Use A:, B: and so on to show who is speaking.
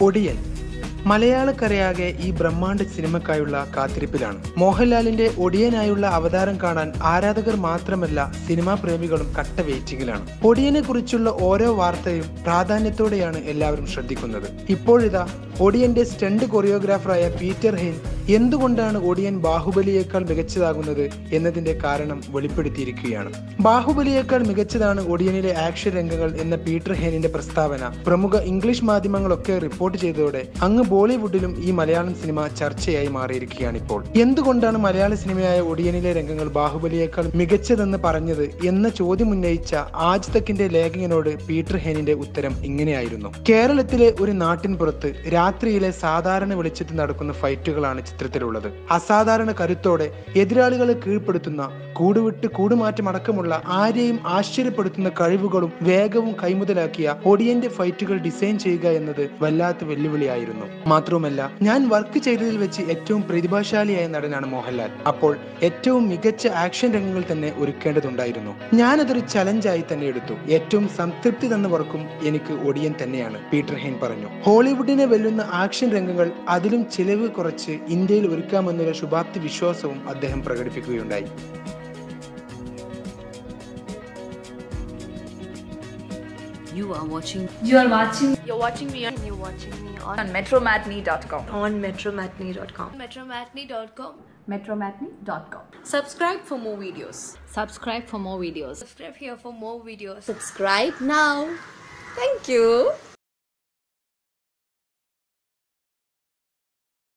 A: ഒടിയൻ. മലയാളക്കരയാകെ ഈ ബ്രഹ്മാണ്ഡ സിനിമക്കായുള്ള കാത്തിരിപ്പിലാണ്. മോഹൻലാലിന്റെ ഒടിയനായുള്ള അവതാരം കാണാൻ ആരാധകർ മാത്രമല്ല സിനിമാ പ്രേമികളും കട്ട വെയിറ്റിംഗിലാണ് ഒടിയനെ കുറിച്ചുള്ള ഓരോ വാർത്തയും പ്രാധാന്യത്തോടെയാണ് എല്ലാവരും ശ്രദ്ധിക്കുന്നത്. ഇപ്പോഴിതാ ഒടിയന്റെ സ്റ്റണ്ട് കൊറിയോഗ്രാഫറായ പീറ്റർ ഹെയ്ൻ എന്തുകൊണ്ടാണ് ഒടിയൻ ബാഹുബലിയേക്കാൾ മികച്ചതാകുന്നത് എന്നതിന്റെ കാരണം വെളിപ്പെടുത്തിയിരിക്കുകയാണ്. ബാഹുബലിയേക്കാൾ മികച്ചതാണ് ഒടിയനിലെ ആക്ഷൻ രംഗങ്ങൾ എന്ന പീറ്റർ ഹേനിന്റെ പ്രസ്താവന. പ്രമുഖ ഇംഗ്ലീഷ് മാധ്യമങ്ങളൊക്കെ റിപ്പോർട്ട് ചെയ്തതോടെ അങ്ങ് ബോളിവുഡിലും ഈ മലയാളം സിനിമ ചർച്ചയായി മാറിയിരിക്കുകയാണ് ഇപ്പോൾ എന്തുകൊണ്ടാണ് മലയാള സിനിമയായ ഒടിയനിലെ രംഗങ്ങൾ ബാഹുബലിയേക്കാൾ മികച്ചതെന്ന് പറഞ്ഞത് എന്ന ചോദ്യം ഉന്നയിച്ച ആജ്തക്കിന്റെ ലേഖകനോട് പീറ്റർ ഹെനിന്റെ ഉത്തരം ഇങ്ങനെയായിരുന്നു. കേരളത്തിലെ ഒരു നാട്ടിൻ പുറത്ത് രാത്രിയിലെ സാധാരണ വെളിച്ചത്തിൽ നടക്കുന്ന ഫൈറ്റുകളാണ് ചിത്രത്തിലുള്ളത് അസാധാരണ കരുത്തോടെ എതിരാളികളെ കീഴ്പ്പെടുത്തുന്ന കൂടുവിട്ട് കൂടുമാറ്റം അടക്കമുള്ള ആരെയും ആശ്ചര്യപ്പെടുത്തുന്ന കഴിവുകളും വേഗവും കൈമുതലാക്കിയ ഒടിയന്റെ ഫൈറ്റുകൾ ഡിസൈൻ ചെയ്യുക എന്നത് വല്ലാത്ത വെല്ലുവിളിയായിരുന്നു. മാത്രവുമല്ല ഞാൻ വർക്ക് ചെയ്തതിൽ വെച്ച് ഏറ്റവും പ്രതിഭാശാലിയായ നടനാണ് മോഹൻലാൽ. അപ്പോൾ ഏറ്റവും മികച്ച ആക്ഷൻ രംഗങ്ങൾ തന്നെ ഒരുക്കേണ്ടതുണ്ടായിരുന്നു. ഞാനതൊരു ചലഞ്ചായി തന്നെ എടുത്തു. ഏറ്റവും സംതൃപ്തി തന്ന വർക്കും എനിക്ക് ഒടിയൻ തന്നെയാണ് പീറ്റർ ഹെയ്ൻ പറഞ്ഞു. ഹോളിവുഡിനെ വെല്ലുന്ന ആക്ഷൻ രംഗങ്ങൾ അതിലും ചിലവ് കുറച്ച് ഇന്ത്യയിൽ ഒരുക്കാമെന്നുള്ള ശുഭാപ്തി വിശ്വാസവും അദ്ദേഹം പ്രകടിപ്പിക്കുകയുണ്ടായി
B: You are watching
C: You are watching
D: You're watching me on you're watching me on
C: on metromatney.com.
D: on metromatney.com.
E: metromatney.com
C: Metromatney.com.
B: subscribe for more videos. Subscribe for more videos.
E: subscribe here for more videos
D: Subscribe now. Thank you.